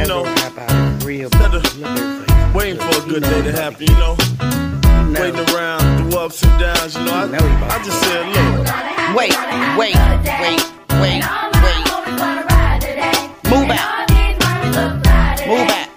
you know, waiting for a good day to happen, you know, waiting around through ups and downs, you know, I, I just said, look, wait, wait, wait, wait, wait, move out, move out.